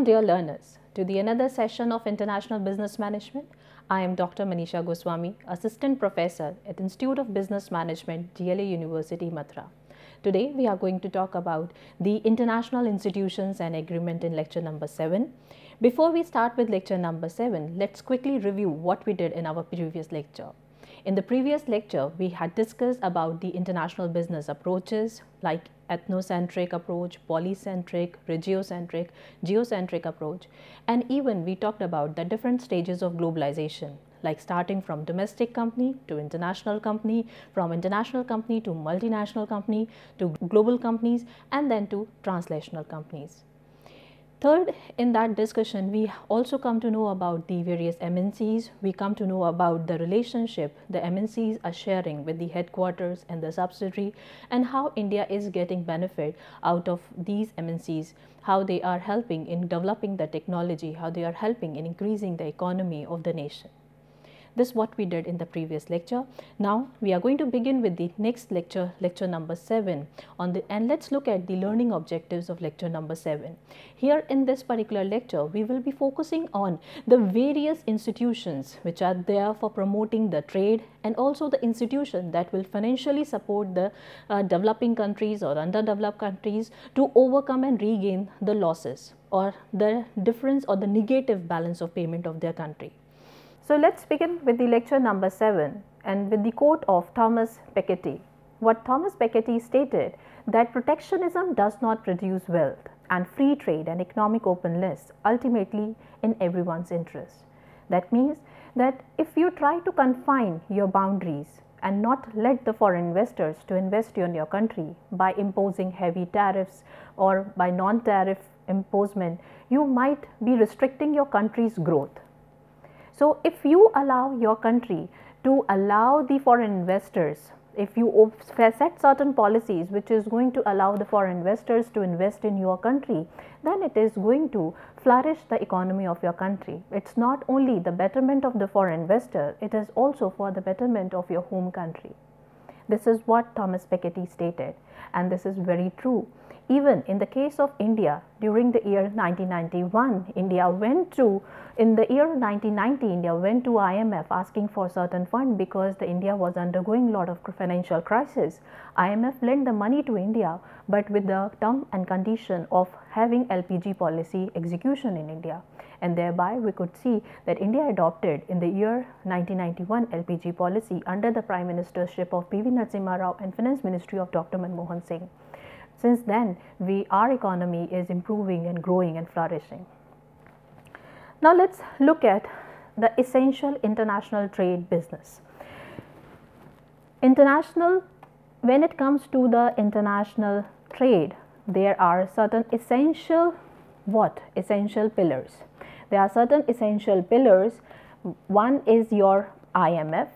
Welcome dear learners to the another session of International Business Management. I am Dr. Manisha Goswami, Assistant Professor at Institute of Business Management, GLA University, Mathura. Today we are going to talk about the international institutions and agreement in lecture number 7. Before we start with lecture number 7, let's quickly review what we did in our previous lecture. In the previous lecture, we had discussed about the international business approaches like ethnocentric approach, polycentric, regiocentric, geocentric approach and even we talked about the different stages of globalization like starting from domestic company to international company, from international company to multinational company to global companies and then to translational companies. Third, in that discussion, we also come to know about the various MNCs. We come to know about the relationship the MNCs are sharing with the headquarters and the subsidiary and how India is getting benefit out of these MNCs, how they are helping in developing the technology, how they are helping in increasing the economy of the nation. This is what we did in the previous lecture. Now we are going to begin with the next lecture, lecture number 7 on the and let's look at the learning objectives of lecture number 7. Here in this particular lecture, we will be focusing on the various institutions which are there for promoting the trade and also the institution that will financially support the uh, developing countries or underdeveloped countries to overcome and regain the losses or the difference or the negative balance of payment of their country. So, let us begin with the lecture number 7 and with the quote of Thomas Piketty. What Thomas Piketty stated that protectionism does not produce wealth and free trade and economic openness ultimately in everyone's interest. That means that if you try to confine your boundaries and not let the foreign investors to invest in your country by imposing heavy tariffs or by non-tariff imposement, you might be restricting your country's growth so, if you allow your country to allow the foreign investors, if you set certain policies which is going to allow the foreign investors to invest in your country, then it is going to flourish the economy of your country. It is not only the betterment of the foreign investor, it is also for the betterment of your home country. This is what Thomas Piketty stated and this is very true. Even in the case of India, during the year 1991, India went to, in the year 1990, India went to IMF asking for certain fund because the India was undergoing a lot of financial crisis. IMF lent the money to India, but with the term and condition of having LPG policy execution in India. And thereby we could see that India adopted in the year 1991 LPG policy under the Prime Ministership of PV Narasimha Rao and Finance Ministry of Dr. Manmohan Singh. Since then, we, our economy is improving and growing and flourishing. Now, let us look at the essential international trade business. International, when it comes to the international trade, there are certain essential what? Essential pillars. There are certain essential pillars. One is your IMF,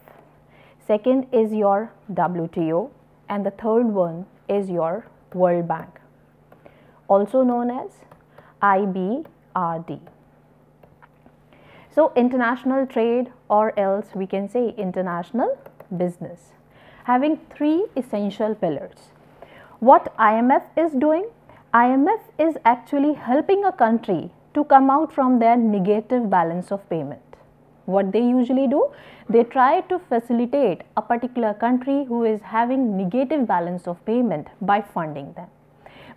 second is your WTO and the third one is your World Bank, also known as IBRD. So, international trade or else we can say international business having three essential pillars. What IMF is doing? IMF is actually helping a country to come out from their negative balance of payment. What they usually do? They try to facilitate a particular country who is having negative balance of payment by funding them.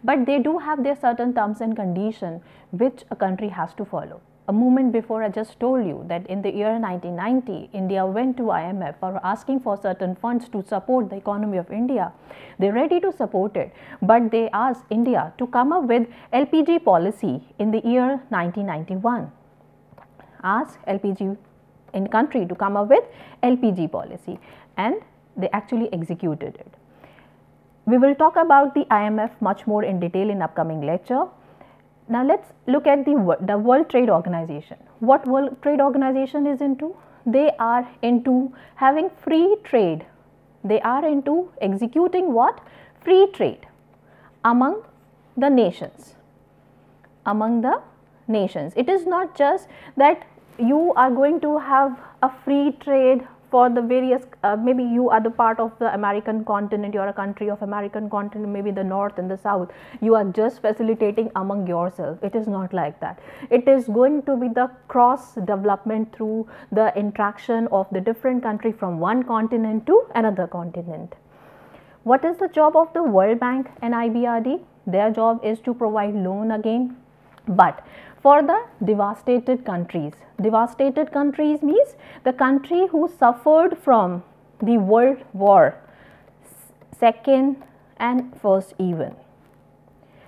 But they do have their certain terms and conditions which a country has to follow. A moment before I just told you that in the year 1990, India went to IMF for asking for certain funds to support the economy of India. They're ready to support it, but they asked India to come up with LPG policy in the year 1991. Ask LPG in country to come up with LPG policy and they actually executed it. We will talk about the IMF much more in detail in upcoming lecture. now let's look at the, the World Trade Organization. What World Trade Organization is into? They are into having free trade. They are into executing what? Free trade among the nations. Among the nations. It is not just that you are going to have a free trade for the various uh, maybe you are the part of the american continent you are a country of american continent maybe the north and the south. You are just facilitating among yourself. It is not like that. It is going to be the cross development through the interaction of the different country from one continent to another continent. What is the job of the world bank and ibrd their job is to provide loan again but for the devastated countries. Devastated countries means the country who suffered from the world war, second and first even.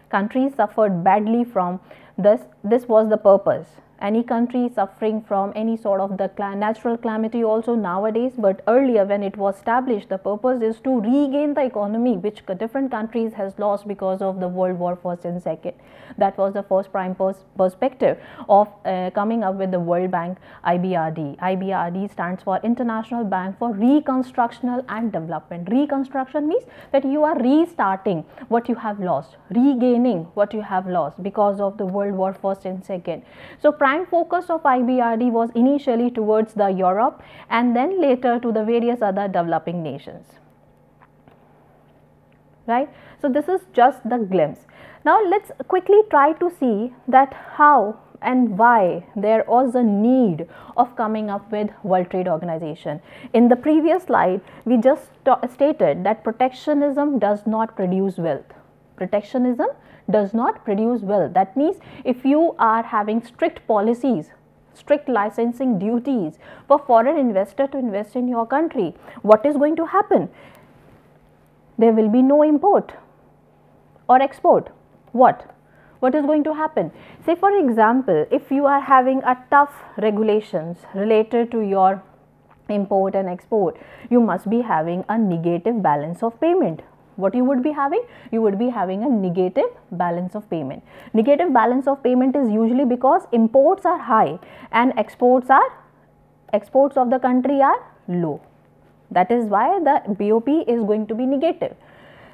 Countries suffered badly from this, this was the purpose any country suffering from any sort of the natural calamity also nowadays but earlier when it was established the purpose is to regain the economy which different countries has lost because of the world war first and second. That was the first prime pers perspective of uh, coming up with the world bank ibrd ibrd stands for international bank for reconstructional and development. Reconstruction means that you are restarting what you have lost regaining what you have lost because of the world war first and second. So prime focus of IBRD was initially towards the Europe and then later to the various other developing nations. Right. So, this is just the glimpse. Now, let us quickly try to see that how and why there was a need of coming up with World Trade Organization. In the previous slide, we just stated that protectionism does not produce wealth. Protectionism does not produce wealth. That means if you are having strict policies, strict licensing duties for foreign investor to invest in your country, what is going to happen? There will be no import or export. What? What is going to happen? Say for example, if you are having a tough regulations related to your import and export, you must be having a negative balance of payment what you would be having? You would be having a negative balance of payment. Negative balance of payment is usually because imports are high and exports are exports of the country are low. That is why the BOP is going to be negative.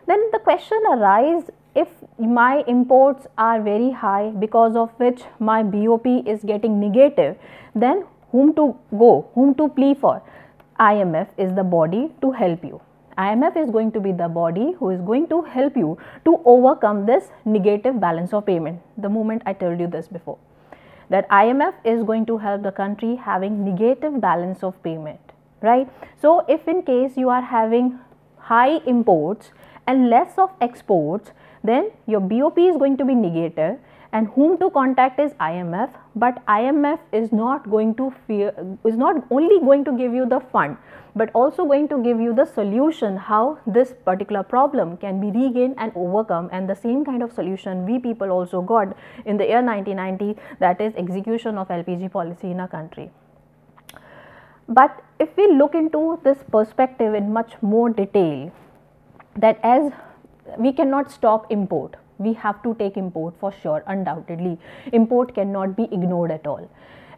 Then the question arises if my imports are very high because of which my BOP is getting negative, then whom to go, whom to plea for? IMF is the body to help you. IMF is going to be the body who is going to help you to overcome this negative balance of payment. The moment I told you this before that IMF is going to help the country having negative balance of payment, right? So, if in case you are having high imports and less of exports, then your BOP is going to be negative and whom to contact is IMF, but IMF is not going to fear, is not only going to give you the fund, but also going to give you the solution how this particular problem can be regained and overcome and the same kind of solution we people also got in the year 1990 that is execution of LPG policy in our country. But if we look into this perspective in much more detail that as we cannot stop import we have to take import for sure undoubtedly. Import cannot be ignored at all.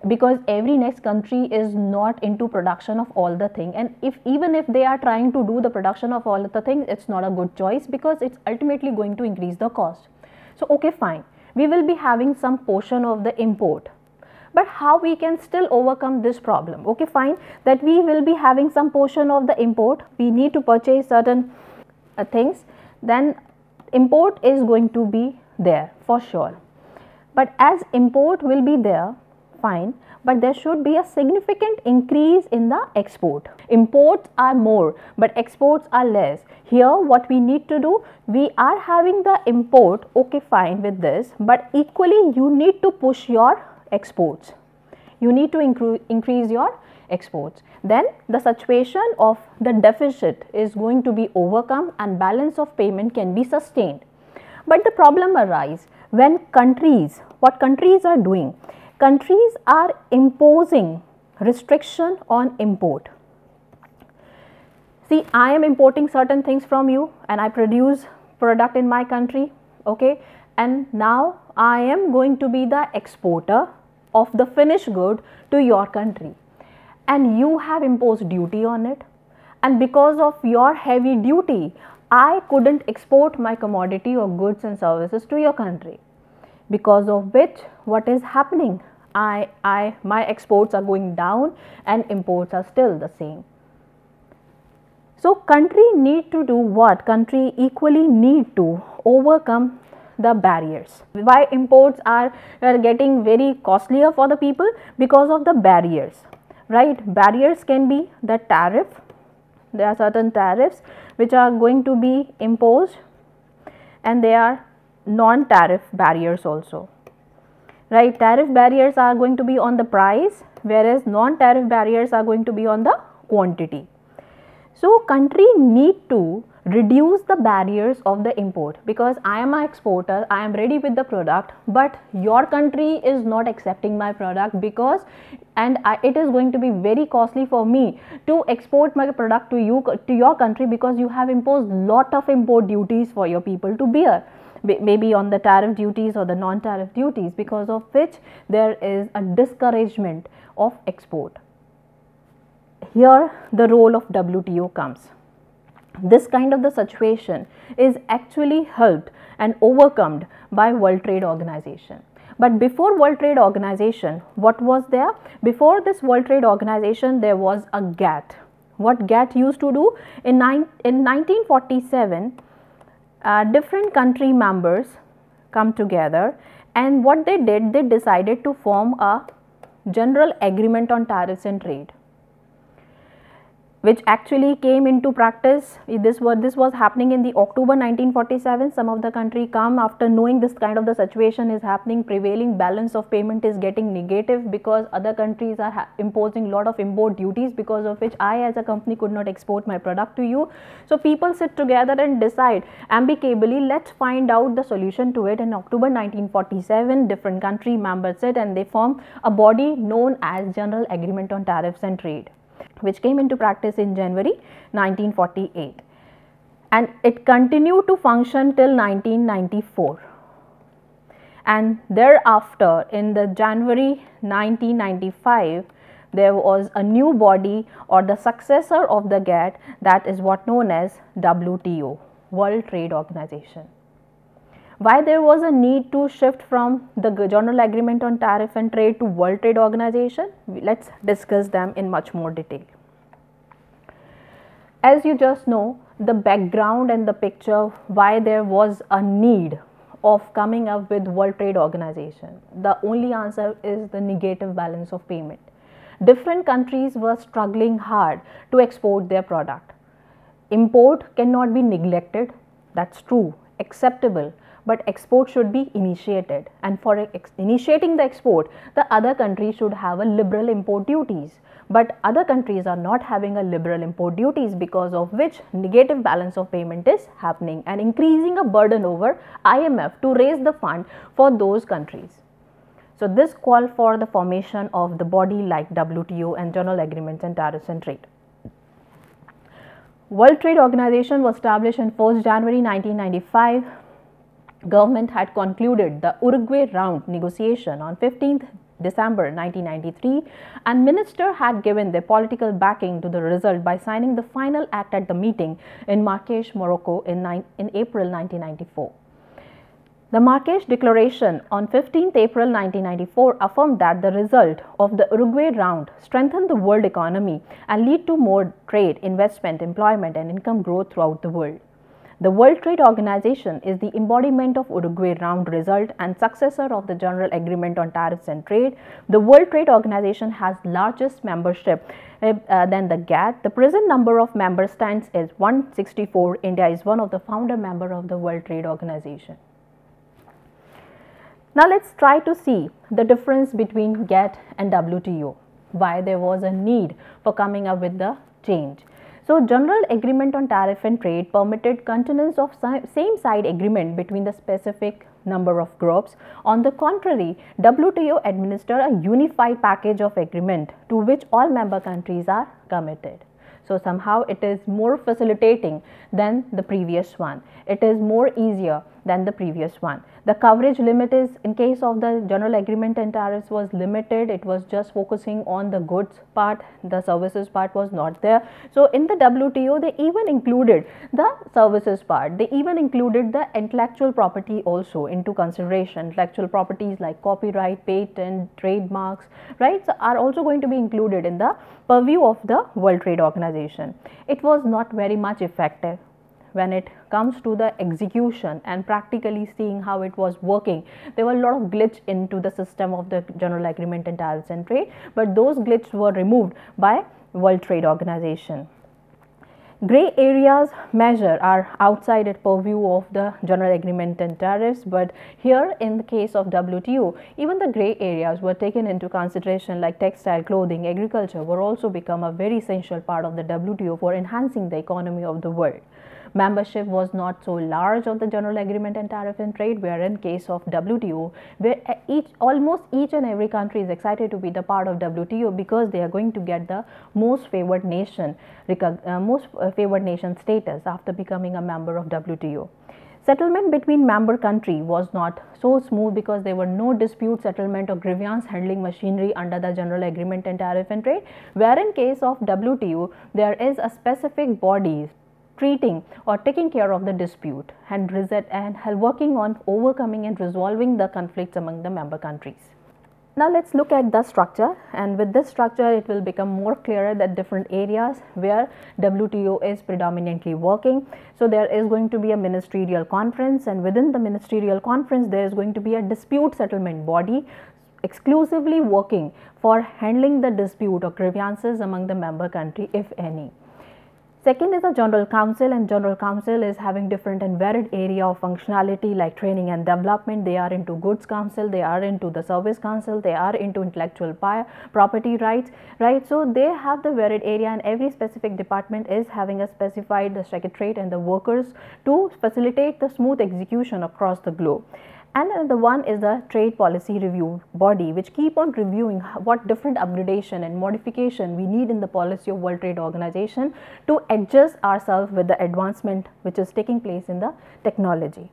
Because every next country is not into production of all the thing. And if even if they are trying to do the production of all the things it's not a good choice because it's ultimately going to increase the cost. So okay fine. We will be having some portion of the import. But how we can still overcome this problem? Okay fine. That we will be having some portion of the import we need to purchase certain uh, things then import is going to be there for sure. But as import will be there, fine, but there should be a significant increase in the export. Imports are more, but exports are less. Here, what we need to do, we are having the import, okay, fine with this, but equally you need to push your exports. You need to increase your exports. Then the situation of the deficit is going to be overcome and balance of payment can be sustained. But the problem arises when countries, what countries are doing? Countries are imposing restriction on import. See, I am importing certain things from you and I produce product in my country, okay? and now I am going to be the exporter of the finished good to your country and you have imposed duty on it. And because of your heavy duty I couldn't export my commodity or goods and services to your country. Because of which what is happening? I, I my exports are going down and imports are still the same. So country need to do what? Country equally need to overcome the barriers. Why imports are, are getting very costlier for the people? Because of the barriers right? Barriers can be the tariff. There are certain tariffs which are going to be imposed and they are non-tariff barriers also. Right? Tariff barriers are going to be on the price whereas non-tariff barriers are going to be on the quantity. So country need to reduce the barriers of the import because I am an exporter, I am ready with the product, but your country is not accepting my product because and I, it is going to be very costly for me to export my product to you to your country because you have imposed lot of import duties for your people to bear maybe on the tariff duties or the non-tariff duties because of which there is a discouragement of export. Here the role of WTO comes this kind of the situation is actually helped and overcome by World Trade Organization. But before World Trade Organization, what was there? Before this World Trade Organization, there was a GATT. What GATT used to do? In, nine, in 1947, uh, different country members come together and what they did, they decided to form a general agreement on tariffs and trade which actually came into practice. This was this was happening in the october 1947 some of the country come after knowing this kind of the situation is happening prevailing balance of payment is getting negative because other countries are imposing lot of import duties because of which i as a company could not export my product to you. So people sit together and decide amicably let's find out the solution to it. In october 1947 different country members sit and they form a body known as general agreement on tariffs and trade which came into practice in January 1948 and it continued to function till 1994 and thereafter in the January 1995 there was a new body or the successor of the GATT that is what known as WTO World Trade Organization why there was a need to shift from the general agreement on tariff and trade to world trade organization? Let's discuss them in much more detail. As you just know the background and the picture why there was a need of coming up with world trade organization. The only answer is the negative balance of payment. Different countries were struggling hard to export their product. Import cannot be neglected. That's true. Acceptable but export should be initiated and for initiating the export the other country should have a liberal import duties but other countries are not having a liberal import duties because of which negative balance of payment is happening and increasing a burden over IMF to raise the fund for those countries. So, this call for the formation of the body like WTO and General Agreements and Tariffs and Trade. World Trade Organization was established on 1st January 1995 government had concluded the Uruguay round negotiation on 15th December 1993 and minister had given their political backing to the result by signing the final act at the meeting in Marrakech, Morocco in, in April 1994. The Marrakech Declaration on 15th April 1994 affirmed that the result of the Uruguay round strengthened the world economy and lead to more trade, investment, employment and income growth throughout the world. The World Trade Organization is the embodiment of Uruguay Round result and successor of the General Agreement on Tariffs and Trade. The World Trade Organization has largest membership uh, uh, than the GATT. The present number of member stands is 164. India is one of the founder member of the World Trade Organization. Now let's try to see the difference between GATT and WTO, why there was a need for coming up with the change. So, general agreement on tariff and trade permitted continuance of same side agreement between the specific number of groups. On the contrary, WTO administer a unified package of agreement to which all member countries are committed. So, somehow it is more facilitating than the previous one. It is more easier than the previous one. The coverage limit is in case of the general agreement and tariffs was limited. It was just focusing on the goods part. The services part was not there. So in the WTO, they even included the services part. They even included the intellectual property also into consideration. Intellectual properties like copyright, patent, trademarks, right, so are also going to be included in the purview of the World Trade Organization. It was not very much effective when it comes to the execution and practically seeing how it was working there were a lot of glitch into the system of the general agreement and tariffs and trade but those glitches were removed by world trade organization. Gray areas measure are outside its purview of the general agreement and tariffs, but here in the case of WTO, even the gray areas were taken into consideration like textile, clothing, agriculture were also become a very essential part of the WTO for enhancing the economy of the world membership was not so large of the general agreement and tariff and trade where in case of WTO where each almost each and every country is excited to be the part of WTO because they are going to get the most favored nation uh, most uh, favored nation status after becoming a member of WTO. Settlement between member country was not so smooth because there were no dispute settlement or grievance handling machinery under the general agreement and tariff and trade where in case of WTO there is a specific body treating or taking care of the dispute and, reset and working on overcoming and resolving the conflicts among the member countries. Now let's look at the structure and with this structure it will become more clearer that different areas where WTO is predominantly working. So there is going to be a ministerial conference and within the ministerial conference there is going to be a dispute settlement body exclusively working for handling the dispute or grievances among the member country if any. Second is a general council and general council is having different and varied area of functionality like training and development. They are into goods council, they are into the service council, they are into intellectual property rights, right. So, they have the varied area and every specific department is having a specified the secretariat and the workers to facilitate the smooth execution across the globe and the one is the trade policy review body which keep on reviewing what different upgradation and modification we need in the policy of World Trade Organization to adjust ourselves with the advancement which is taking place in the technology.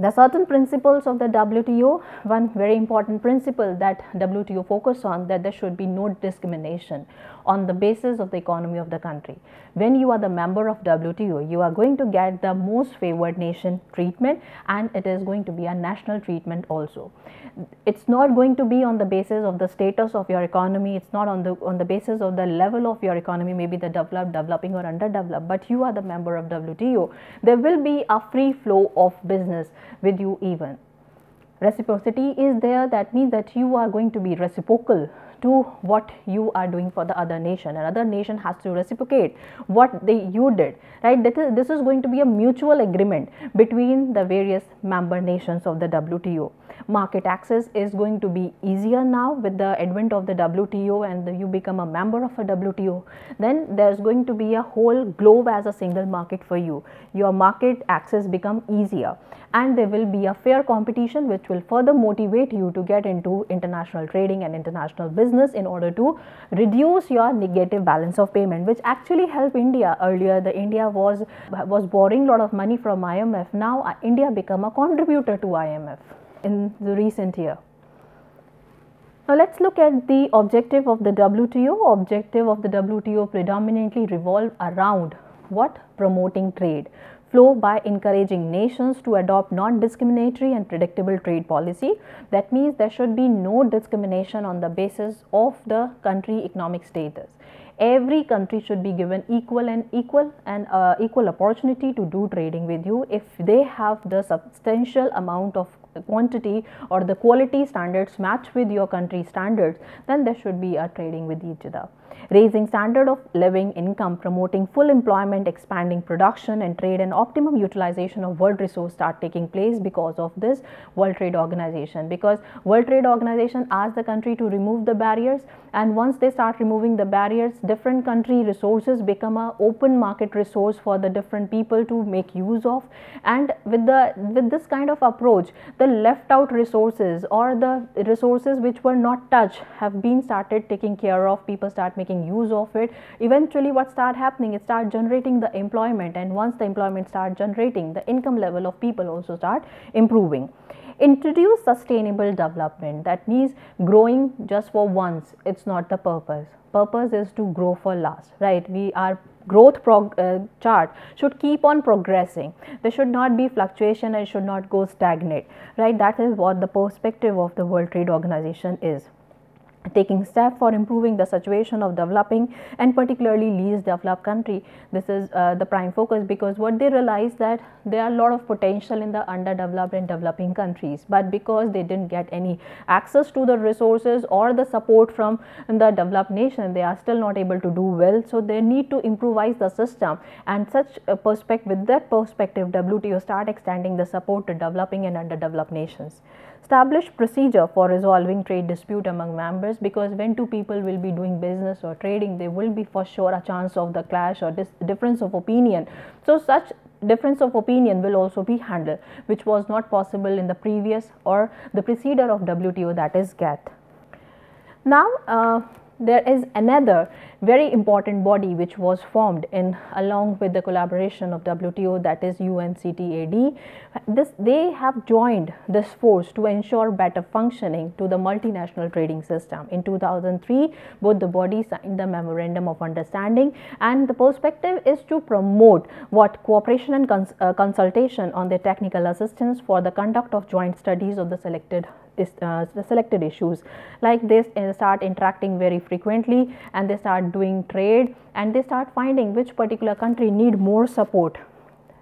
The certain principles of the WTO, one very important principle that WTO focus on that there should be no discrimination on the basis of the economy of the country. When you are the member of WTO, you are going to get the most favored nation treatment and it is going to be a national treatment also. It's not going to be on the basis of the status of your economy, it's not on the on the basis of the level of your economy, maybe the developed, developing or underdeveloped, but you are the member of WTO. There will be a free flow of business with you even reciprocity is there that means that you are going to be reciprocal to what you are doing for the other nation. Another nation has to reciprocate what they you did right? That is this is going to be a mutual agreement between the various member nations of the WTO market access is going to be easier now with the advent of the WTO and the, you become a member of a WTO then there's going to be a whole globe as a single market for you. Your market access become easier and there will be a fair competition which will further motivate you to get into international trading and international business in order to reduce your negative balance of payment which actually helped India earlier. The India was was borrowing a lot of money from IMF now uh, India become a contributor to IMF in the recent year. Now let's look at the objective of the WTO. Objective of the WTO predominantly revolve around what? Promoting trade flow by encouraging nations to adopt non-discriminatory and predictable trade policy. That means there should be no discrimination on the basis of the country economic status. Every country should be given equal and equal and uh, equal opportunity to do trading with you if they have the substantial amount of quantity or the quality standards match with your country standards, then there should be a trading with each other raising standard of living, income, promoting full employment, expanding production and trade and optimum utilization of world resource start taking place because of this World Trade Organization. Because World Trade Organization asked the country to remove the barriers and once they start removing the barriers, different country resources become a open market resource for the different people to make use of and with the with this kind of approach, the left out resources or the resources which were not touched have been started taking care of, people start making making use of it. Eventually what start happening it start generating the employment. And once the employment start generating the income level of people also start improving. Introduce sustainable development. That means growing just for once. It's not the purpose. Purpose is to grow for last right? We are growth uh, chart should keep on progressing. There should not be fluctuation and should not go stagnate right? That is what the perspective of the world trade organization is taking steps for improving the situation of developing and particularly least developed country. This is uh, the prime focus because what they realize that there are a lot of potential in the underdeveloped and developing countries but because they didn't get any access to the resources or the support from the developed nation they are still not able to do well. So they need to improvise the system and such a perspective with that perspective WTO start extending the support to developing and underdeveloped nations establish procedure for resolving trade dispute among members because when two people will be doing business or trading there will be for sure a chance of the clash or difference of opinion so such difference of opinion will also be handled which was not possible in the previous or the precedent of WTO that is GATT. Now uh, there is another very important body which was formed in along with the collaboration of WTO that is UNCTAD. This they have joined this force to ensure better functioning to the multinational trading system. In 2003, both the bodies signed the memorandum of understanding, and the perspective is to promote what cooperation and cons uh, consultation on the technical assistance for the conduct of joint studies of the selected uh, selected issues. Like this uh, start interacting very frequently and they start doing trade and they start finding which particular country need more support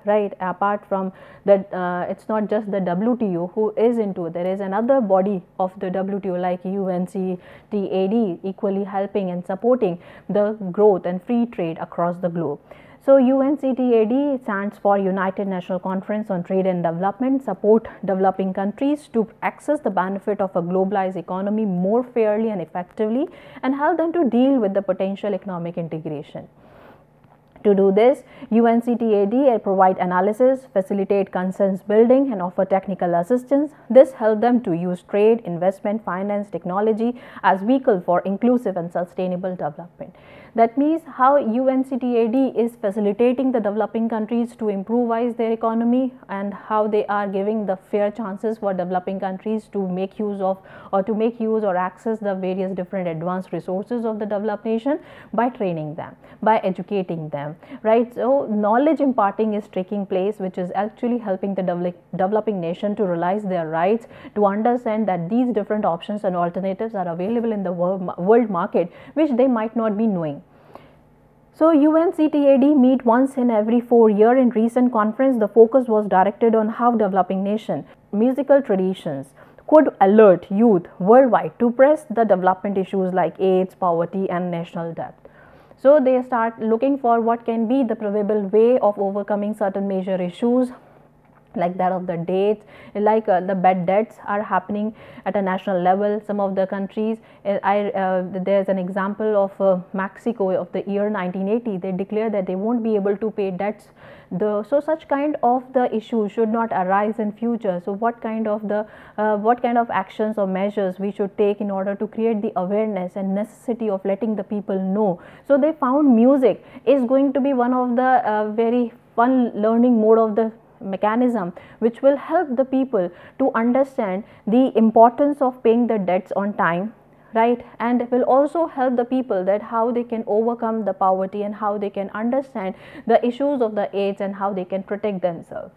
right? Apart from that uh, it's not just the WTO who is into there is another body of the WTO like UNCTAD equally helping and supporting the growth and free trade across the globe so UNCTAD stands for United Nations Conference on Trade and Development, support developing countries to access the benefit of a globalized economy more fairly and effectively and help them to deal with the potential economic integration. To do this, UNCTAD provide analysis, facilitate consensus building and offer technical assistance. This helps them to use trade, investment, finance, technology as vehicle for inclusive and sustainable development. That means how UNCTAD is facilitating the developing countries to improvise their economy and how they are giving the fair chances for developing countries to make use of or to make use or access the various different advanced resources of the developed nation by training them, by educating them, right. So, knowledge imparting is taking place which is actually helping the develop, developing nation to realize their rights, to understand that these different options and alternatives are available in the world, world market which they might not be knowing. So UNCTAD meet once in every four year. In recent conference, the focus was directed on how developing nation musical traditions could alert youth worldwide to press the development issues like AIDS, poverty, and national debt. So they start looking for what can be the probable way of overcoming certain major issues like that of the dates like uh, the bad debts are happening at a national level. Some of the countries uh, I, uh, there's an example of uh, mexico of the year 1980 they declare that they won't be able to pay debts. The so such kind of the issue should not arise in future. So what kind of the uh, what kind of actions or measures we should take in order to create the awareness and necessity of letting the people know? So they found music is going to be one of the uh, very fun learning mode of the mechanism which will help the people to understand the importance of paying the debts on time right? And will also help the people that how they can overcome the poverty and how they can understand the issues of the AIDS and how they can protect themselves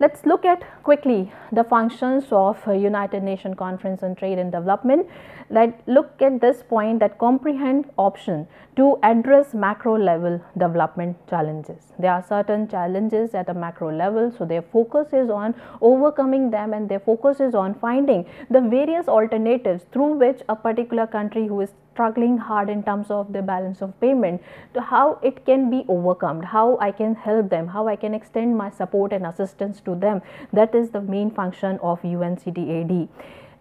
Let's look at quickly the functions of United Nations Conference on Trade and Development. Let look at this point that comprehend option to address macro level development challenges. There are certain challenges at a macro level, so their focus is on overcoming them and their focus is on finding the various alternatives through which a particular country who is struggling hard in terms of the balance of payment to how it can be overcome how i can help them how i can extend my support and assistance to them that is the main function of unctad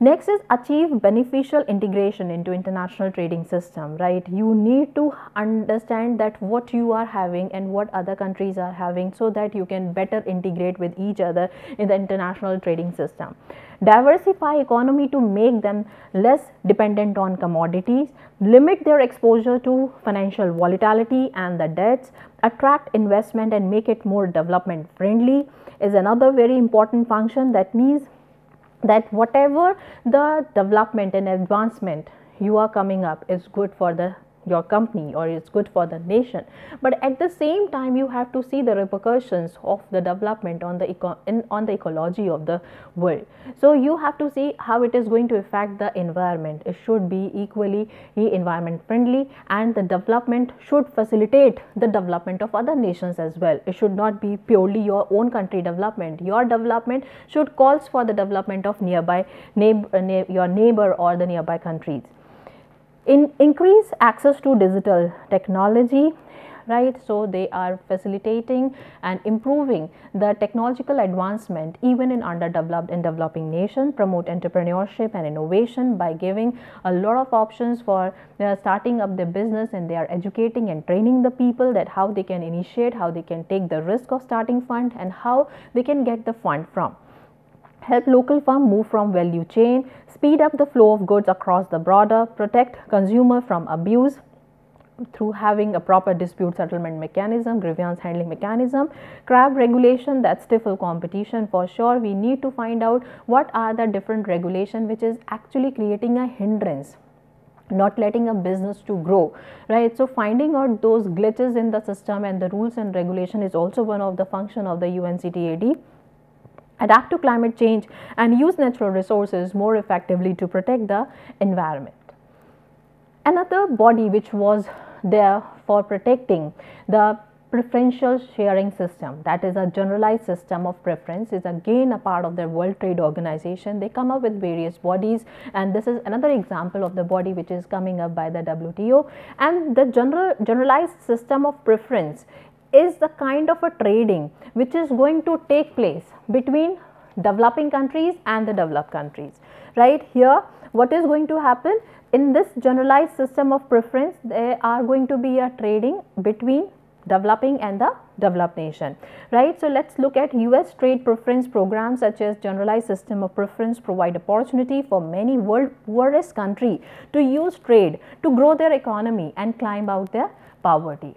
Next is achieve beneficial integration into international trading system, right? You need to understand that what you are having and what other countries are having so that you can better integrate with each other in the international trading system. Diversify economy to make them less dependent on commodities, limit their exposure to financial volatility and the debts, attract investment and make it more development friendly is another very important function. That means that whatever the development and advancement you are coming up is good for the your company or it's good for the nation. But at the same time you have to see the repercussions of the development on the eco- in, on the ecology of the world. So you have to see how it is going to affect the environment. It should be equally environment friendly and the development should facilitate the development of other nations as well. It should not be purely your own country development. Your development should calls for the development of nearby neighbor, uh, your neighbor or the nearby countries in increase access to digital technology right? So they are facilitating and improving the technological advancement even in underdeveloped and developing nation promote entrepreneurship and innovation by giving a lot of options for uh, starting up their business and they are educating and training the people that how they can initiate how they can take the risk of starting fund and how they can get the fund from. Help local firm move from value chain, speed up the flow of goods across the border, protect consumer from abuse through having a proper dispute settlement mechanism, grievance handling mechanism, CRAB regulation that stifle competition for sure. We need to find out what are the different regulation which is actually creating a hindrance not letting a business to grow right so finding out those glitches in the system and the rules and regulation is also one of the function of the unctad adapt to climate change and use natural resources more effectively to protect the environment. Another body which was there for protecting the preferential sharing system that is a generalized system of preference is again a part of the world trade organization they come up with various bodies and this is another example of the body which is coming up by the wto and the general generalized system of preference is the kind of a trading which is going to take place between developing countries and the developed countries right? Here what is going to happen? In this generalized system of preference there are going to be a trading between developing and the developed nation right? So let's look at us trade preference programs such as generalized system of preference provide opportunity for many world poorest country to use trade to grow their economy and climb out their poverty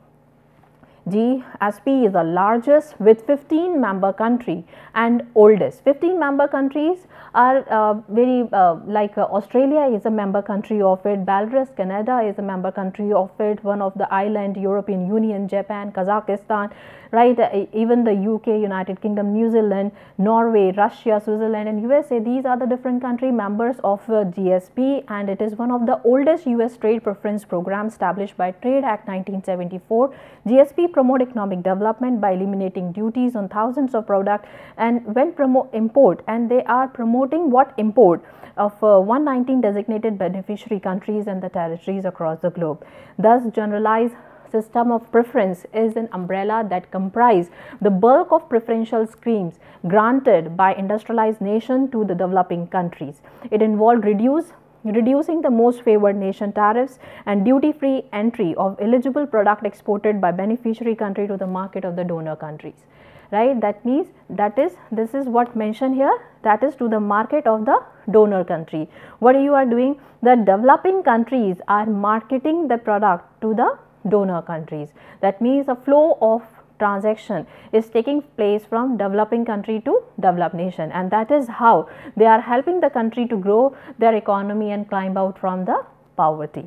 GSP is the largest with 15 member country and oldest. 15 member countries are uh, very uh, like uh, Australia is a member country of it, Belarus, Canada is a member country of it, one of the Iceland, European Union, Japan, Kazakhstan, right? Even the UK, United Kingdom, New Zealand, Norway, Russia, Switzerland and USA, these are the different country members of uh, GSP and it is one of the oldest US trade preference program established by Trade Act 1974. GSP promote economic development by eliminating duties on thousands of products and when promote import and they are promoting what import of uh, 119 designated beneficiary countries and the territories across the globe. Thus generalized system of preference is an umbrella that comprise the bulk of preferential schemes granted by industrialized nation to the developing countries. It involved reduce reducing the most favored nation tariffs and duty-free entry of eligible product exported by beneficiary country to the market of the donor countries right that means that is this is what mentioned here that is to the market of the donor country what you are doing the developing countries are marketing the product to the donor countries that means a flow of transaction is taking place from developing country to developed nation and that is how they are helping the country to grow their economy and climb out from the poverty.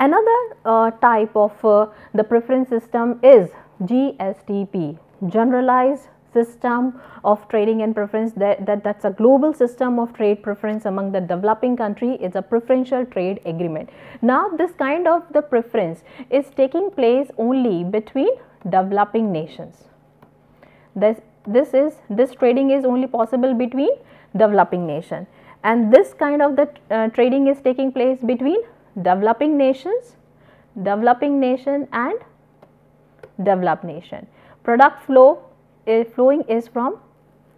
Another uh, type of uh, the preference system is GSTP, Generalized system of trading and preference that, that that's a global system of trade preference among the developing country. It's a preferential trade agreement. Now this kind of the preference is taking place only between developing nations. This this is this trading is only possible between developing nation. And this kind of the uh, trading is taking place between developing nations developing nation and developed nation. Product flow flowing is from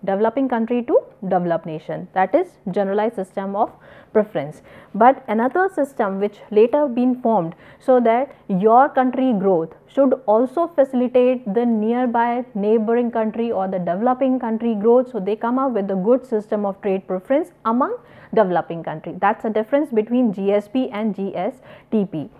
developing country to developed nation that is generalized system of preference. But another system which later been formed so that your country growth should also facilitate the nearby neighboring country or the developing country growth. So, they come up with a good system of trade preference among developing country. That is the difference between GSP and GSTP.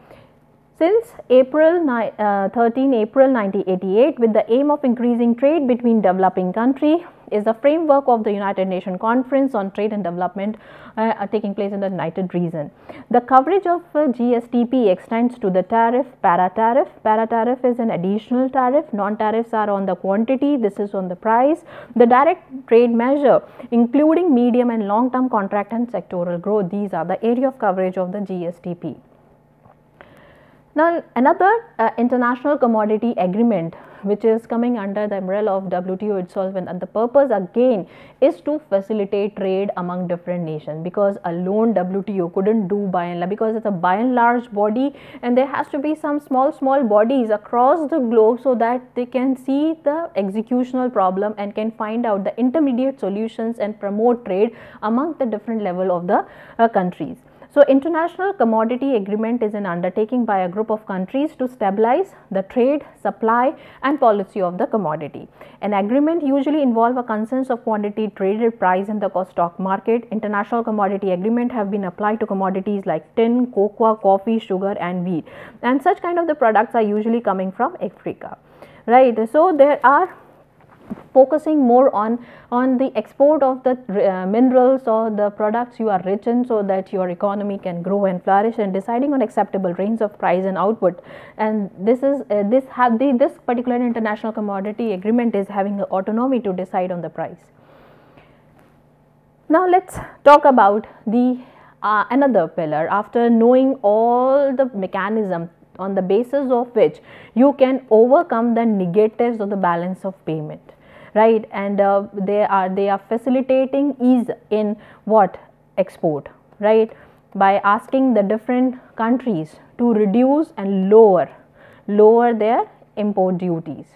Since April uh, 13 April 1988 with the aim of increasing trade between developing country is the framework of the United Nations Conference on Trade and Development uh, taking place in the United Region. The coverage of uh, GSTP extends to the tariff, para tariff. Para tariff is an additional tariff, non-tariffs are on the quantity, this is on the price. The direct trade measure including medium and long term contract and sectoral growth, these are the area of coverage of the GSTP. Now, another uh, international commodity agreement which is coming under the umbrella of WTO itself and the purpose again is to facilitate trade among different nations because alone WTO couldn't do by and large because it's a by and large body and there has to be some small small bodies across the globe so that they can see the executional problem and can find out the intermediate solutions and promote trade among the different level of the uh, countries. So, international commodity agreement is an undertaking by a group of countries to stabilize the trade, supply and policy of the commodity. An agreement usually involve a consensus of quantity traded price in the stock market. International commodity agreement have been applied to commodities like tin, cocoa, coffee, sugar and wheat and such kind of the products are usually coming from Africa right. So, there are focusing more on on the export of the uh, minerals or the products you are rich in so that your economy can grow and flourish and deciding on acceptable range of price and output. And this is uh, this have the this particular international commodity agreement is having autonomy to decide on the price. Now let's talk about the uh, another pillar. After knowing all the mechanism on the basis of which you can overcome the negatives of the balance of payment right? And uh, they are they are facilitating ease in what? Export right? By asking the different countries to reduce and lower lower their import duties.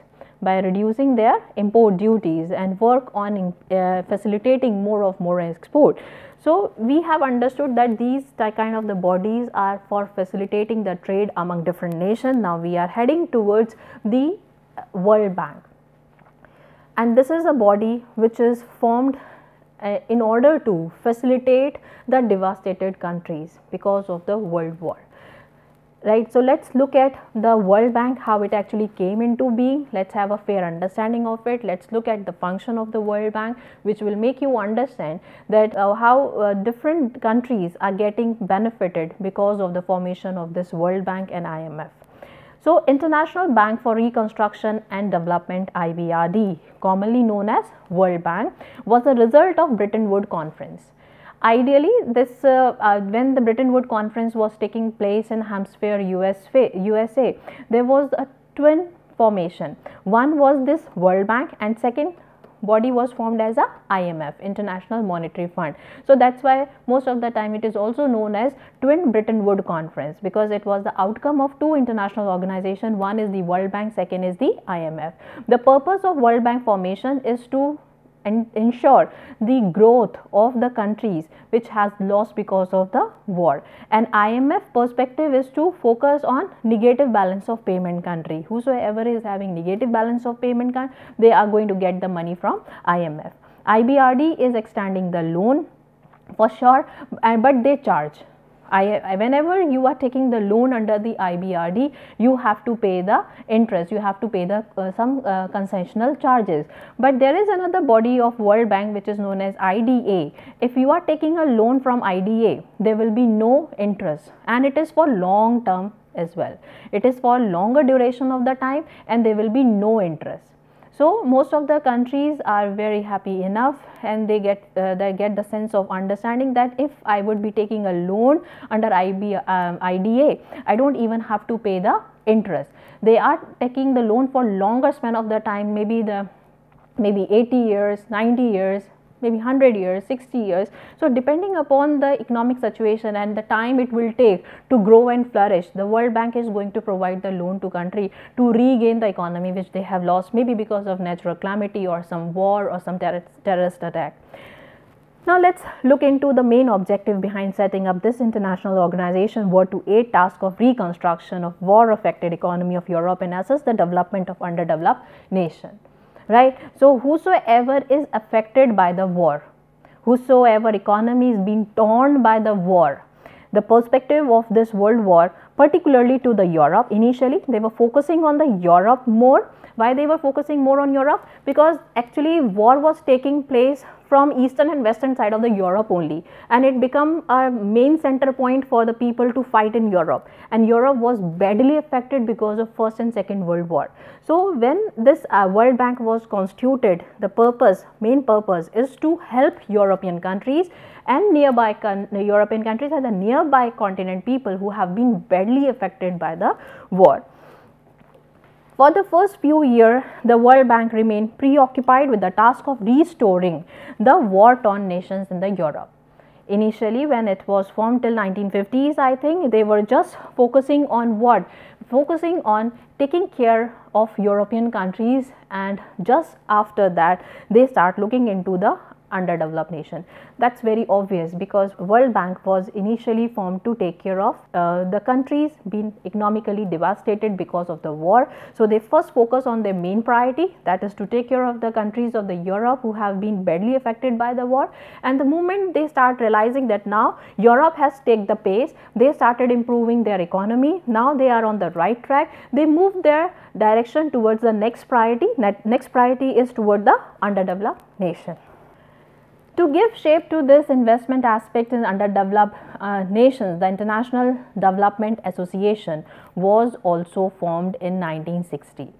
By reducing their import duties and work on uh, facilitating more of more export. So we have understood that these kind of the bodies are for facilitating the trade among different nations. Now we are heading towards the world bank and this is a body which is formed uh, in order to facilitate the devastated countries because of the world war. Right so let's look at the world bank how it actually came into being. Let's have a fair understanding of it. Let's look at the function of the world bank which will make you understand that uh, how uh, different countries are getting benefited because of the formation of this world bank and imf so, International Bank for Reconstruction and Development IBRD, commonly known as World Bank, was a result of Bretton Woods Conference. Ideally, this uh, uh, when the Bretton Woods Conference was taking place in Hampshire, USA, USA, there was a twin formation. One was this World Bank and second body was formed as a IMF International Monetary Fund. So that's why most of the time it is also known as Twin Bretton Woods Conference because it was the outcome of two international organizations one is the World Bank second is the IMF. The purpose of World Bank formation is to and ensure the growth of the countries which has lost because of the war. And IMF perspective is to focus on negative balance of payment country. Whosoever is having negative balance of payment country, they are going to get the money from IMF. IBRD is extending the loan for sure, but they charge I, whenever you are taking the loan under the IBRD, you have to pay the interest, you have to pay the uh, some uh, concessional charges. But there is another body of World Bank which is known as IDA. If you are taking a loan from IDA, there will be no interest and it is for long term as well. It is for longer duration of the time and there will be no interest. So, most of the countries are very happy enough and they get uh, they get the sense of understanding that if I would be taking a loan under IB, um, IDA, I do not even have to pay the interest. They are taking the loan for longer span of the time maybe the maybe 80 years, 90 years maybe 100 years, 60 years. So, depending upon the economic situation and the time it will take to grow and flourish, the World Bank is going to provide the loan to country to regain the economy which they have lost maybe because of natural calamity or some war or some terrorist attack. Now let's look into the main objective behind setting up this international organization were to aid task of reconstruction of war affected economy of Europe and assess the development of underdeveloped nation. Right. So whosoever is affected by the war, whosoever economy is being torn by the war, the perspective of this world war particularly to the Europe initially they were focusing on the Europe more why they were focusing more on Europe because actually war was taking place from eastern and western side of the Europe only and it became a main center point for the people to fight in Europe and Europe was badly affected because of first and second world war. So when this uh, World Bank was constituted the purpose main purpose is to help European countries and nearby European countries and the nearby continent people who have been badly affected by the war. For the first few years, the World Bank remained preoccupied with the task of restoring the war-torn nations in the Europe. Initially, when it was formed till 1950s, I think they were just focusing on what? Focusing on taking care of European countries and just after that, they start looking into the underdeveloped nation. That's very obvious because World Bank was initially formed to take care of uh, the countries being economically devastated because of the war. So they first focus on their main priority that is to take care of the countries of the Europe who have been badly affected by the war and the moment they start realizing that now Europe has taken the pace, they started improving their economy, now they are on the right track, they move their direction towards the next priority, next priority is toward the underdeveloped nation. To give shape to this investment aspect in underdeveloped uh, nations, the International Development Association was also formed in 1960.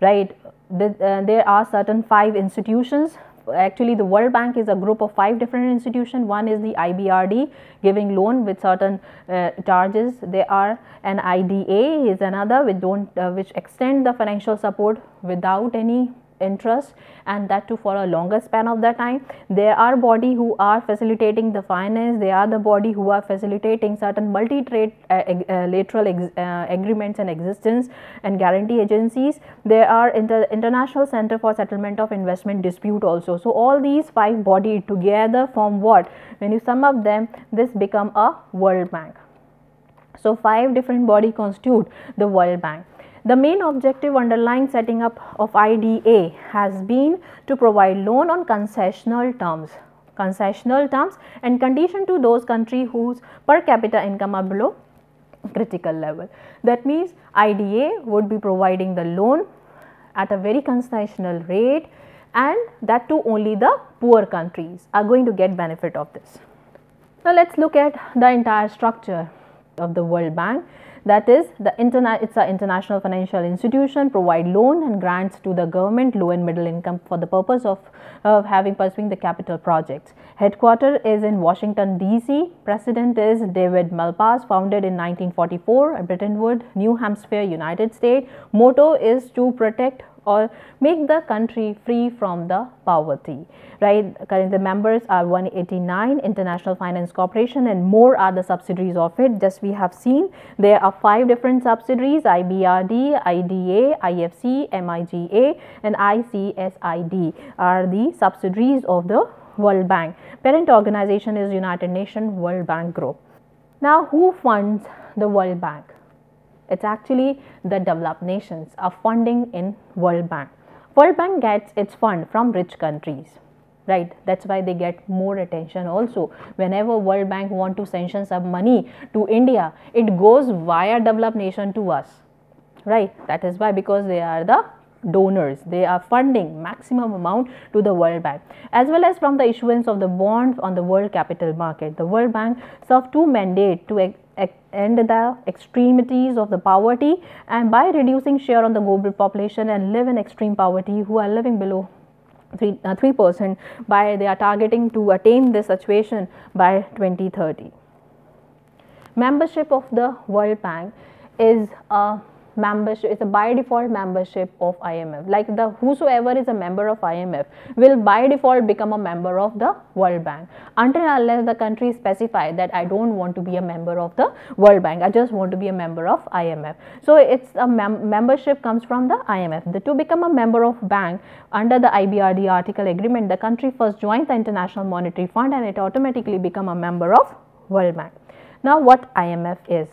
Right, the, uh, there are certain five institutions. Actually, the World Bank is a group of five different institutions. One is the IBRD, giving loan with certain uh, charges. There are an IDA is another which don't uh, which extend the financial support without any interest and that too for a longer span of the time. There are body who are facilitating the finance, they are the body who are facilitating certain multi-trade uh, uh, lateral uh, agreements and existence and guarantee agencies. There are inter International Center for Settlement of Investment Dispute also. So, all these five body together form what? When you sum up them, this become a World Bank. So, five different body constitute the World Bank. The main objective underlying setting up of IDA has been to provide loan on concessional terms concessional terms and condition to those countries whose per capita income are below critical level. That means IDA would be providing the loan at a very concessional rate and that too only the poor countries are going to get benefit of this. Now let us look at the entire structure of the World Bank that is the internet it's an international financial institution provide loan and grants to the government low and middle income for the purpose of uh, having pursuing the capital projects. Headquarter is in washington dc president is david malpass founded in 1944 at bretton new hampshire united states. Motto is to protect or make the country free from the poverty right? Currently the members are 189 international finance corporation and more are the subsidiaries of it. Just we have seen there are five different subsidiaries ibrd ida ifc miga and icsid are the subsidiaries of the world bank. Parent organization is united nations world bank group. Now who funds the world bank it's actually the developed nations are funding in World Bank. World Bank gets its fund from rich countries right? That's why they get more attention also. Whenever world bank want to sanction some money to india it goes via developed nation to us right? That is why because they are the donors. They are funding maximum amount to the world bank as well as from the issuance of the bonds on the world capital market. The world bank serve two mandate to end the extremities of the poverty and by reducing share on the global population and live in extreme poverty who are living below 3 uh, percent by they are targeting to attain this situation by 2030. Membership of the World Bank is a membership is a by default membership of IMF like the whosoever is a member of IMF will by default become a member of the World Bank. Until unless the country specify that I don't want to be a member of the World Bank I just want to be a member of IMF so it's a mem membership comes from the IMF the to become a member of bank under the IBRD article agreement the country first joins the International Monetary Fund and it automatically become a member of World Bank. Now what IMF is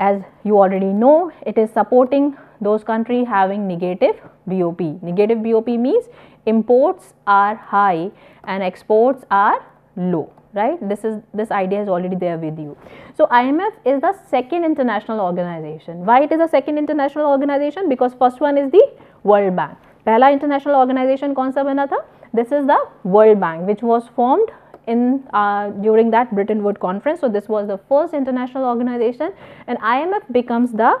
as you already know it is supporting those countries having negative BOP. Negative BOP means imports are high and exports are low right? This is this idea is already there with you. So imf is the second international organization. Why it is a second international organization? Because first one is the world bank. Pehla international organization kaun sa bana tha? This is the world bank which was formed in uh, during that Bretton Woods conference. So, this was the first international organization and IMF becomes the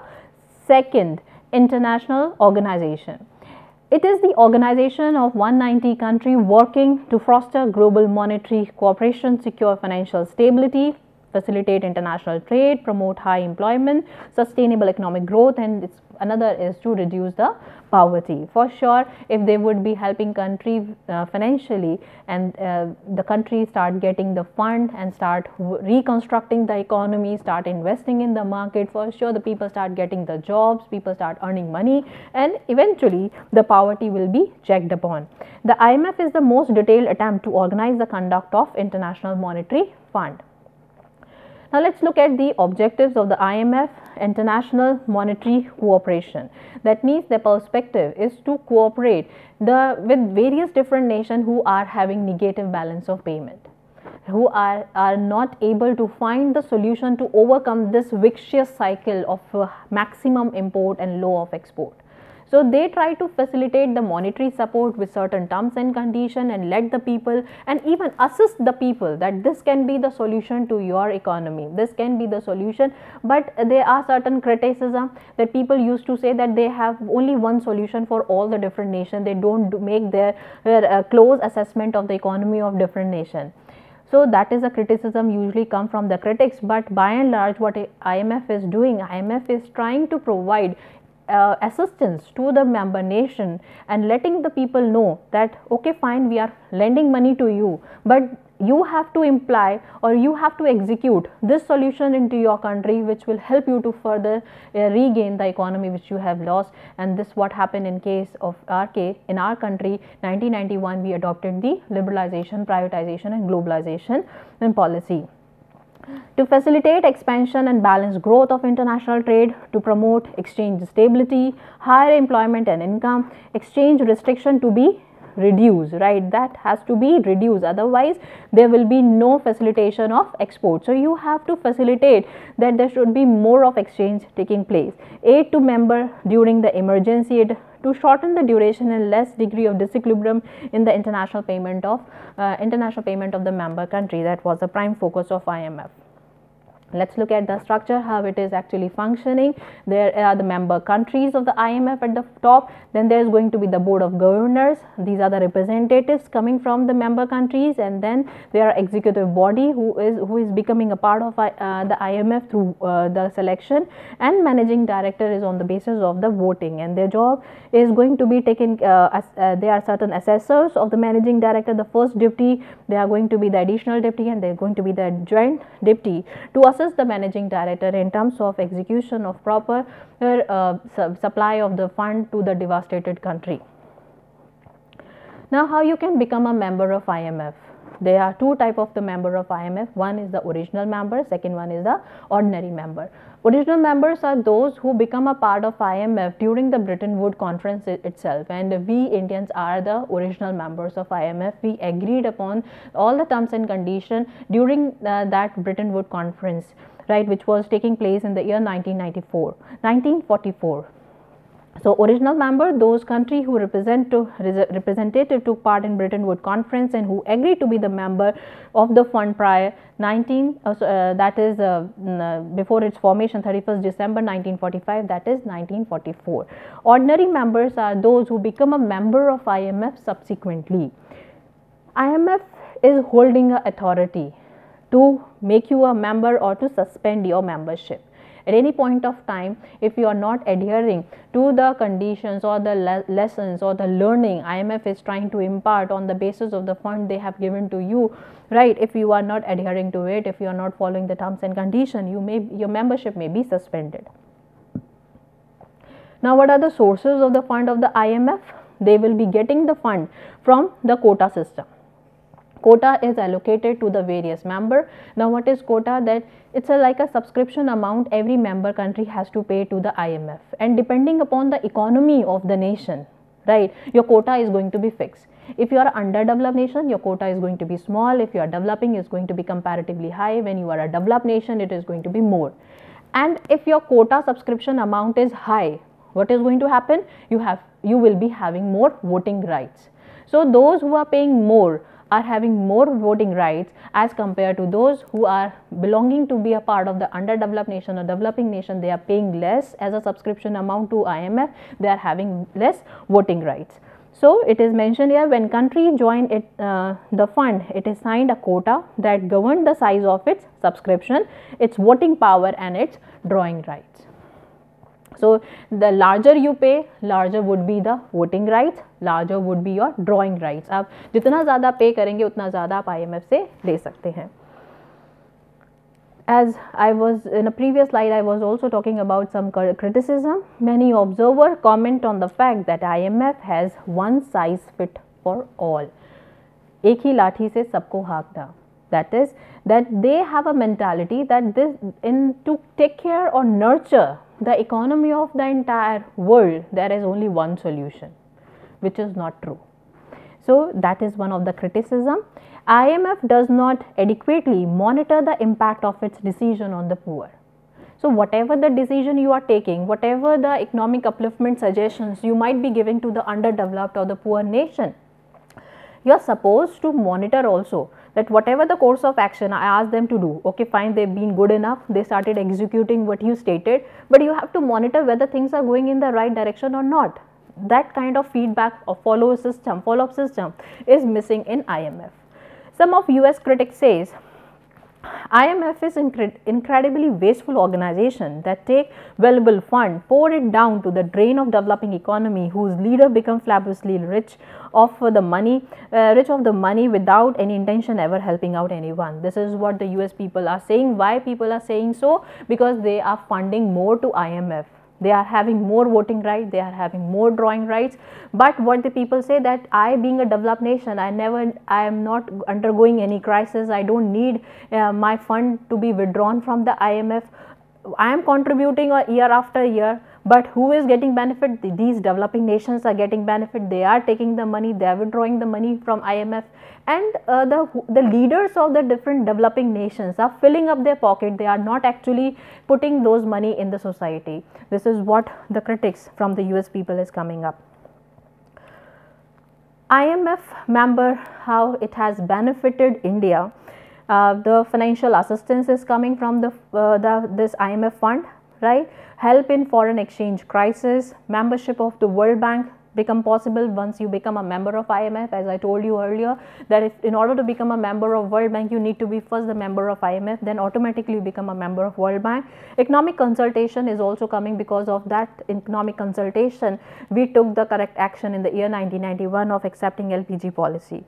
second international organization. It is the organization of 190 countries working to foster global monetary cooperation, secure financial stability, facilitate international trade, promote high employment, sustainable economic growth and its another is to reduce the poverty. For sure, if they would be helping country uh, financially and uh, the country start getting the fund and start reconstructing the economy, start investing in the market, for sure the people start getting the jobs, people start earning money and eventually the poverty will be checked upon. The IMF is the most detailed attempt to organize the conduct of International Monetary Fund. Now let's look at the objectives of the IMF international monetary cooperation. That means the perspective is to cooperate the with various different nations who are having negative balance of payment who are, are not able to find the solution to overcome this vicious cycle of uh, maximum import and low of export. So they try to facilitate the monetary support with certain terms and condition and let the people and even assist the people that this can be the solution to your economy. This can be the solution but there are certain criticism that people used to say that they have only one solution for all the different nations. They don't make their, their uh, close assessment of the economy of different nations. So that is a criticism usually come from the critics but by and large what IMF is doing, IMF is trying to provide uh, assistance to the member nation and letting the people know that okay fine we are lending money to you but you have to imply or you have to execute this solution into your country which will help you to further uh, regain the economy which you have lost. And this what happened in case of case in our country 1991 we adopted the liberalization privatization and globalization policy to facilitate expansion and balance growth of international trade, to promote exchange stability, higher employment and income, exchange restriction to be reduced, right? That has to be reduced. Otherwise, there will be no facilitation of export. So, you have to facilitate that there should be more of exchange taking place. Aid to member during the emergency aid to shorten the duration and less degree of disequilibrium in the international payment of uh, international payment of the member country that was the prime focus of IMF. Let's look at the structure, how it is actually functioning. There are the member countries of the IMF at the top. Then there is going to be the board of governors. These are the representatives coming from the member countries, and then there are executive body who is who is becoming a part of uh, the IMF through uh, the selection, and managing director is on the basis of the voting, and their job is going to be taken. Uh, as, uh, there are certain assessors of the managing director. The first deputy, they are going to be the additional deputy, and they are going to be the joint deputy to assist the managing director in terms of execution of proper uh, su supply of the fund to the devastated country. Now, how you can become a member of IMF? There are two type of the member of IMF. One is the original member, second one is the ordinary member. Original members are those who become a part of IMF during the Bretton Woods conference itself and we Indians are the original members of IMF. We agreed upon all the terms and conditions during uh, that Bretton Woods conference right which was taking place in the year 1994 1944 so original member, those country who represent to, representative took part in Bretton Woods conference and who agreed to be the member of the fund prior 19 uh, uh, that is uh, uh before its formation 31st December 1945 that is 1944. Ordinary members are those who become a member of IMF subsequently. IMF is holding a authority to make you a member or to suspend your membership at any point of time if you are not adhering to the conditions or the le lessons or the learning imf is trying to impart on the basis of the fund they have given to you right if you are not adhering to it if you are not following the terms and condition you may your membership may be suspended. Now what are the sources of the fund of the imf they will be getting the fund from the quota system quota is allocated to the various member. Now what is quota? That it's a, like a subscription amount every member country has to pay to the imf and depending upon the economy of the nation right your quota is going to be fixed. If you are underdeveloped nation your quota is going to be small. If you are developing is going to be comparatively high. When you are a developed nation it is going to be more. And if your quota subscription amount is high what is going to happen? You have you will be having more voting rights. So those who are paying more are having more voting rights as compared to those who are belonging to be a part of the underdeveloped nation or developing nation they are paying less as a subscription amount to IMF they are having less voting rights. So, it is mentioned here when country join it uh, the fund it is signed a quota that govern the size of its subscription, its voting power and its drawing rights. So, the larger you pay, larger would be the voting rights, larger would be your drawing rights. आप जितना ज़्यादा पे करेंगे उतना ज़्यादा आप IMF से ले सकते हैं as I was in a previous slide, I was also talking about some criticism. Many observer comment on the fact that IMF has one size fit for all. एक ही लाठी से सबको हाँकना that is that they have a mentality that this in to take care or nurture the economy of the entire world there is only one solution which is not true. So that is one of the criticism. Imf does not adequately monitor the impact of its decision on the poor. So whatever the decision you are taking whatever the economic upliftment suggestions you might be giving to the underdeveloped or the poor nation you are supposed to monitor also that whatever the course of action I asked them to do, okay, fine, they've been good enough, they started executing what you stated, but you have to monitor whether things are going in the right direction or not. That kind of feedback or follow system, follow up system is missing in IMF. Some of US critics says IMF is incred incredibly wasteful organization that take valuable fund, pour it down to the drain of developing economy whose leader become fabulously rich of the money, uh, rich of the money without any intention ever helping out anyone. This is what the US people are saying. Why people are saying so? Because they are funding more to IMF they are having more voting rights they are having more drawing rights. But what the people say that i being a developed nation i never i am not undergoing any crisis. I don't need uh, my fund to be withdrawn from the imf i am contributing year after year but who is getting benefit? These developing nations are getting benefit. They are taking the money. They are withdrawing the money from imf and uh, the the leaders of the different developing nations are filling up their pocket. They are not actually putting those money in the society. This is what the critics from the us people is coming up. Imf member how it has benefited india. Uh, the financial assistance is coming from the, uh, the this imf fund right help in foreign exchange crisis, membership of the World Bank become possible once you become a member of IMF as I told you earlier that if in order to become a member of World Bank you need to be first a member of IMF then automatically you become a member of World Bank. Economic consultation is also coming because of that economic consultation we took the correct action in the year 1991 of accepting LPG policy.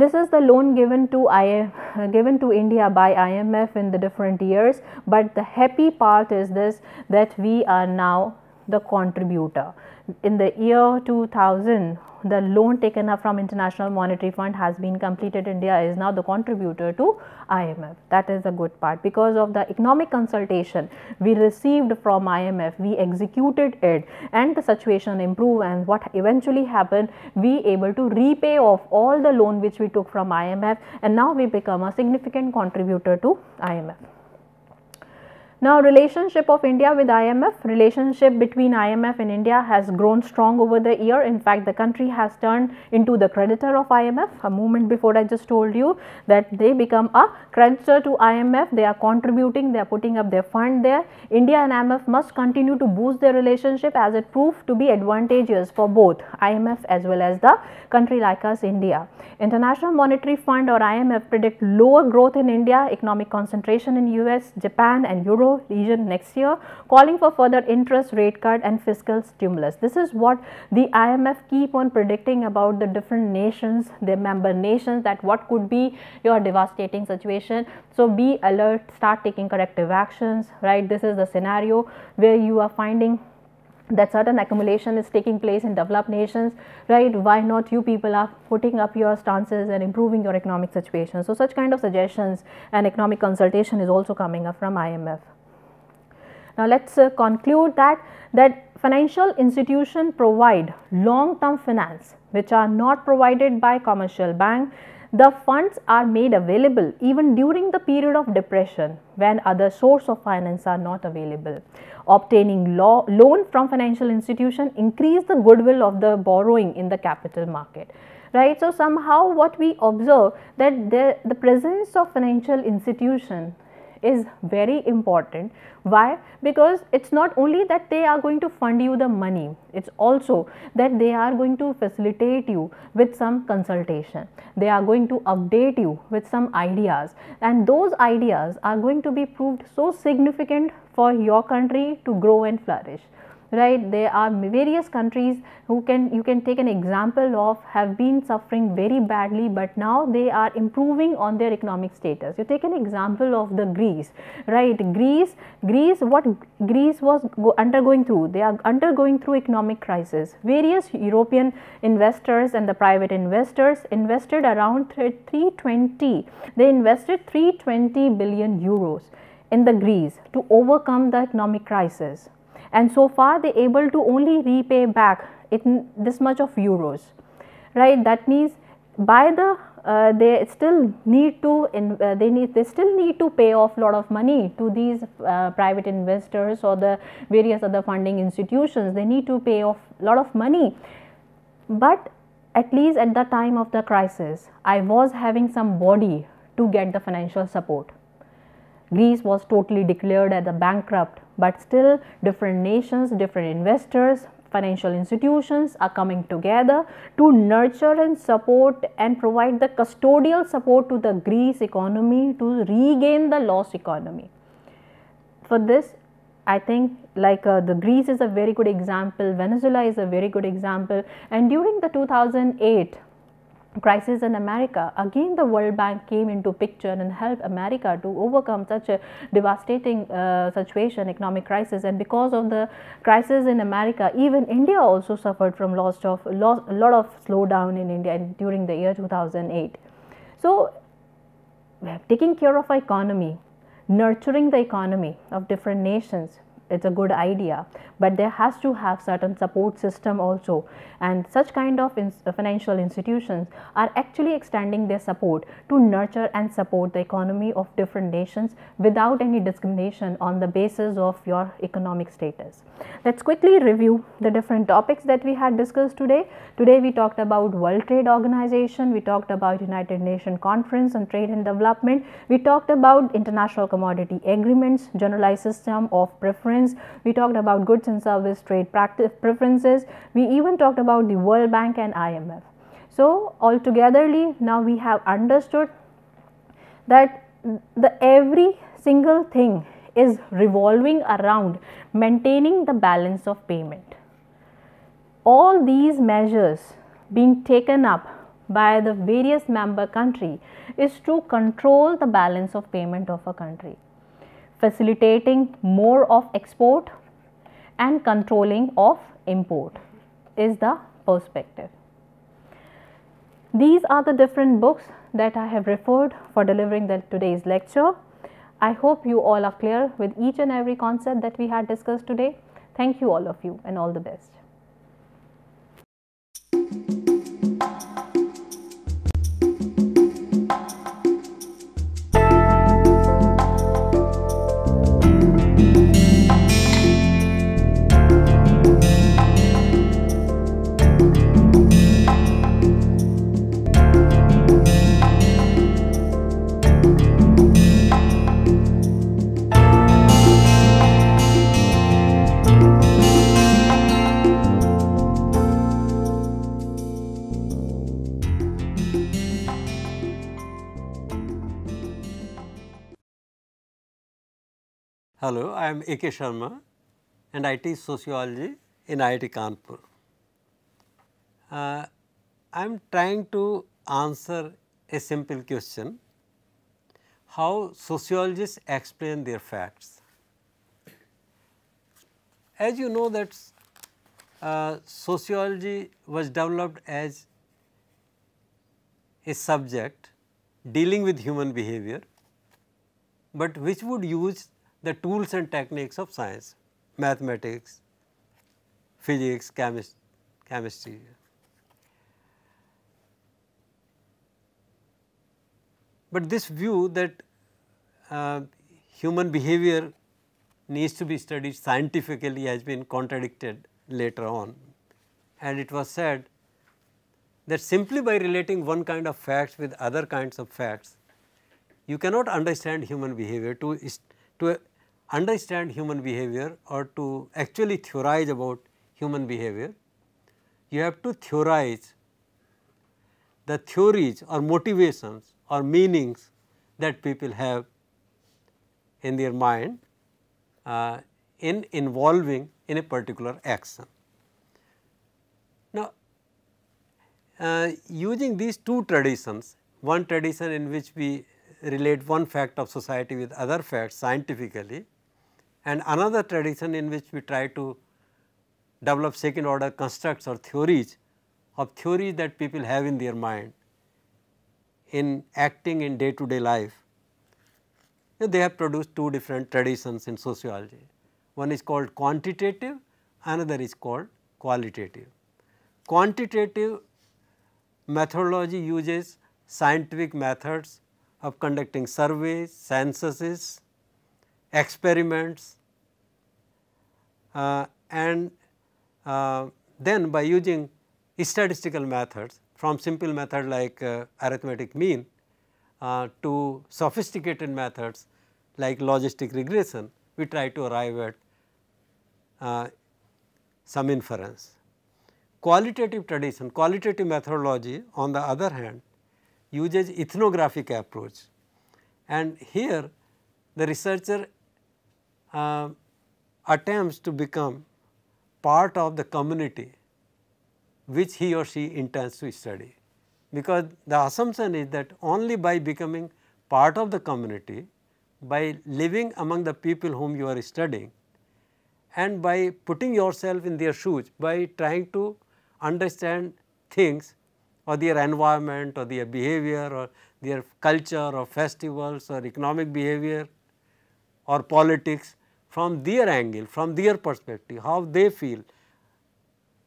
This is the loan given to I, uh, given to India by IMF in the different years, but the happy part is this that we are now the contributor. In the year 2000, the loan taken up from International Monetary Fund has been completed. India is now the contributor to IMF. That is a good part. Because of the economic consultation we received from IMF, we executed it and the situation improved and what eventually happened, we able to repay off all the loan which we took from IMF and now we become a significant contributor to IMF. Now relationship of India with IMF, relationship between IMF and India has grown strong over the year. In fact, the country has turned into the creditor of IMF. A moment before I just told you that they become a creditor to IMF. They are contributing, they are putting up their fund there. India and IMF must continue to boost their relationship as it proved to be advantageous for both IMF as well as the country like us India. International Monetary Fund or IMF predict lower growth in India, economic concentration in US, Japan and Europe region next year, calling for further interest rate cut and fiscal stimulus. This is what the IMF keep on predicting about the different nations, the member nations that what could be your devastating situation. So be alert, start taking corrective actions, right? This is the scenario where you are finding that certain accumulation is taking place in developed nations, right? Why not you people are putting up your stances and improving your economic situation? So, such kind of suggestions and economic consultation is also coming up from IMF. Now, let us uh, conclude that that financial institution provide long term finance which are not provided by commercial bank the funds are made available even during the period of depression when other source of finance are not available. Obtaining law, loan from financial institution increase the goodwill of the borrowing in the capital market right so somehow what we observe that the, the presence of financial institution is very important. Why? Because it's not only that they are going to fund you the money, it's also that they are going to facilitate you with some consultation. They are going to update you with some ideas and those ideas are going to be proved so significant for your country to grow and flourish right? There are various countries who can you can take an example of have been suffering very badly but now they are improving on their economic status. You take an example of the greece right? Greece greece what greece was undergoing through they are undergoing through economic crisis. Various european investors and the private investors invested around 320 they invested 320 billion euros in the greece to overcome the economic crisis and so far they able to only repay back it, this much of euros right? That means by the uh, they still need to in, uh, they need they still need to pay off a lot of money to these uh, private investors or the various other funding institutions. They need to pay off lot of money. But at least at the time of the crisis i was having some body to get the financial support. Greece was totally declared as a bankrupt but still different nations, different investors, financial institutions are coming together to nurture and support and provide the custodial support to the Greece economy to regain the lost economy. For this, I think like uh, the Greece is a very good example, Venezuela is a very good example and during the 2008 crisis in America, again the World Bank came into picture and helped America to overcome such a devastating uh, situation, economic crisis. And because of the crisis in America, even India also suffered from loss of loss, a lot of slowdown in India during the year 2008. So, taking care of economy, nurturing the economy of different nations it's a good idea but there has to have certain support system also and such kind of in uh, financial institutions are actually extending their support to nurture and support the economy of different nations without any discrimination on the basis of your economic status. Let's quickly review the different topics that we had discussed today. Today we talked about World Trade Organization, we talked about United Nations Conference on Trade and Development, we talked about international commodity agreements, generalized system of preference, we talked about goods and service trade practice preferences, we even talked about the World Bank and IMF. So altogetherly now we have understood that the every single thing is revolving around maintaining the balance of payment. All these measures being taken up by the various member country is to control the balance of payment of a country, facilitating more of export and controlling of import is the perspective. These are the different books that I have referred for delivering the today's lecture. I hope you all are clear with each and every concept that we had discussed today. Thank you all of you and all the best. Hello, I am A.K. Sharma and I teach sociology in IIT Kanpur. Uh, I am trying to answer a simple question, how sociologists explain their facts. As you know that uh, sociology was developed as a subject dealing with human behavior, but which would use the tools and techniques of science, mathematics, physics, chemist, chemistry. But this view that uh, human behavior needs to be studied scientifically has been contradicted later on and it was said that simply by relating one kind of facts with other kinds of facts, you cannot understand human behavior. To, to understand human behavior or to actually theorize about human behavior, you have to theorize the theories or motivations or meanings that people have in their mind uh, in involving in a particular action. Now, uh, using these two traditions, one tradition in which we relate one fact of society with other facts scientifically and another tradition in which we try to develop second order constructs or theories of theories that people have in their mind in acting in day to day life. They have produced two different traditions in sociology. One is called quantitative, another is called qualitative. Quantitative methodology uses scientific methods of conducting surveys, censuses, experiments uh, and uh, then by using statistical methods from simple method like uh, arithmetic mean uh, to sophisticated methods like logistic regression, we try to arrive at uh, some inference. Qualitative tradition, qualitative methodology on the other hand uses ethnographic approach and here the researcher uh, attempts to become part of the community which he or she intends to study. Because the assumption is that only by becoming part of the community, by living among the people whom you are studying and by putting yourself in their shoes, by trying to understand things or their environment or their behavior or their culture or festivals or economic behavior or politics from their angle, from their perspective, how they feel,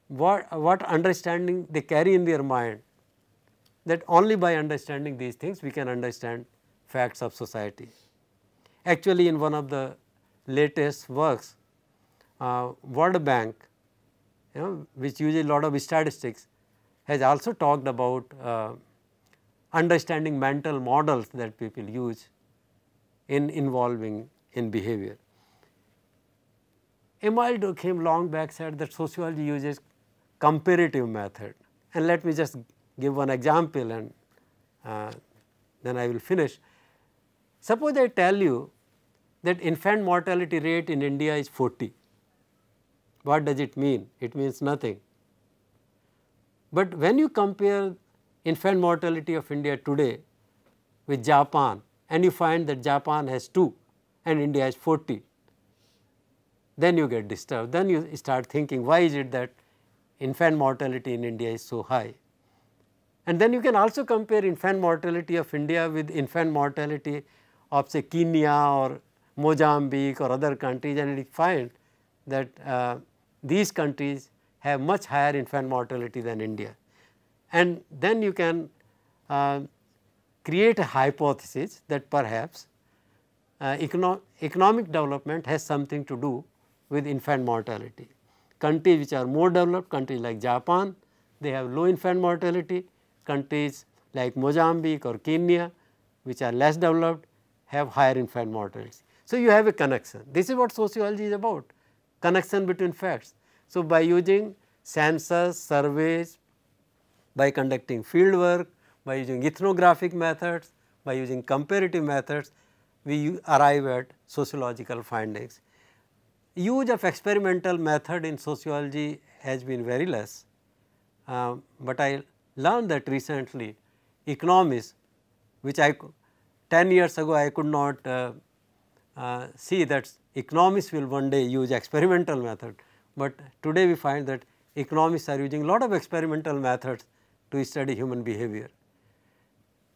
what, what understanding they carry in their mind that only by understanding these things we can understand facts of society. Actually, in one of the latest works, uh, World Bank you know, which uses a lot of statistics, has also talked about uh, understanding mental models that people use in involving in behavior. Emile Durkheim long back said that sociology uses comparative method and let me just give one example and uh, then I will finish. Suppose I tell you that infant mortality rate in India is 40 what does it mean? It means nothing. But when you compare infant mortality of India today with Japan and you find that Japan has 2 and India has 40, then you get disturbed. Then you start thinking why is it that infant mortality in India is so high. And then you can also compare infant mortality of India with infant mortality of say Kenya or Mozambique or other countries and you find that uh, these countries have much higher infant mortality than India. And then you can uh, create a hypothesis that perhaps uh, econo economic development has something to do with infant mortality. Countries which are more developed, countries like Japan, they have low infant mortality, countries like Mozambique or Kenya which are less developed have higher infant mortality. So, you have a connection. This is what sociology is about connection between facts. So, by using census, surveys, by conducting field work, by using ethnographic methods, by using comparative methods, we arrive at sociological findings. Use of experimental method in sociology has been very less, uh, but I learned that recently economists which I 10 years ago I could not uh, uh, see that economists will one day use experimental method, but today we find that economists are using lot of experimental methods to study human behavior.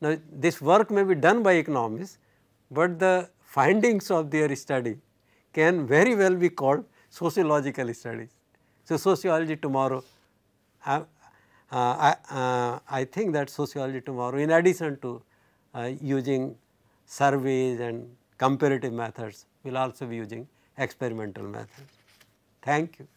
Now, this work may be done by economists, but the findings of their study can very well be called sociological studies. So, sociology tomorrow, uh, uh, I, uh, I think that sociology tomorrow in addition to uh, using surveys and comparative methods will also be using experimental methods. Thank you.